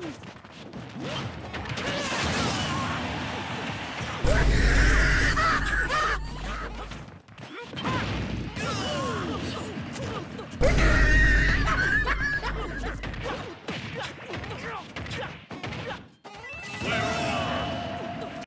guns!